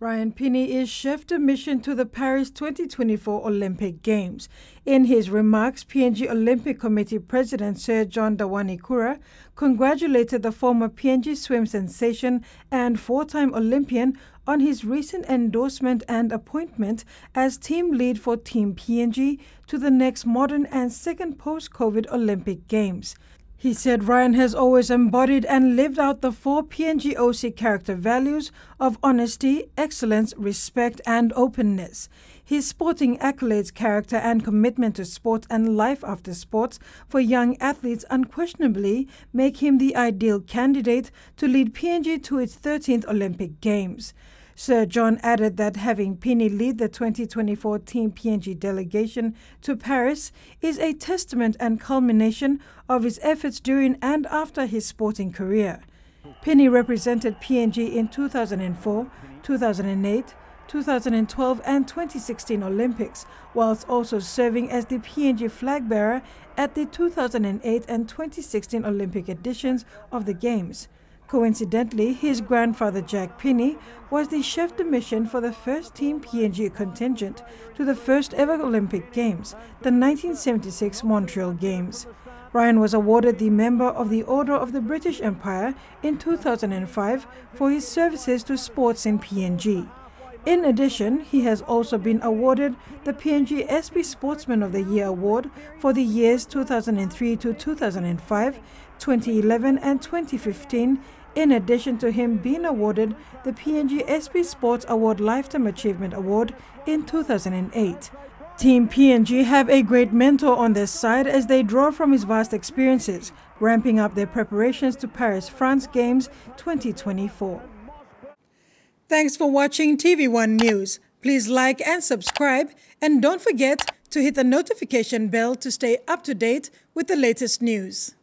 Ryan Pini is chef de mission to the Paris 2024 Olympic Games. In his remarks, PNG Olympic Committee President Sir John Dawanincura congratulated the former PNG swim sensation and four time Olympian on his recent endorsement and appointment as team lead for Team PNG to the next modern and second post COVID Olympic Games. He said Ryan has always embodied and lived out the four PNGOC character values of honesty, excellence, respect, and openness. His sporting accolades, character, and commitment to sport and life after sports for young athletes unquestionably make him the ideal candidate to lead PNG to its 13th Olympic Games. Sir John added that having Pini lead the 2024 Team PNG delegation to Paris is a testament and culmination of his efforts during and after his sporting career. Pini represented PNG in 2004, 2008, 2012 and 2016 Olympics, whilst also serving as the PNG flag bearer at the 2008 and 2016 Olympic editions of the Games. Coincidentally, his grandfather Jack Pini was the chef de mission for the first Team PNG contingent to the first ever Olympic Games, the 1976 Montreal Games. Ryan was awarded the Member of the Order of the British Empire in 2005 for his services to sports in PNG. In addition, he has also been awarded the PNG SB Sportsman of the Year award for the years 2003 to 2005, 2011 and 2015 in addition to him being awarded the PNG SB Sports Award Lifetime Achievement Award in 2008. Team PNG have a great mentor on their side as they draw from his vast experiences, ramping up their preparations to Paris France Games 2024. Thanks for watching TVWAN News. Please like and subscribe, and don't forget to hit the notification bell to stay up to date with the latest news.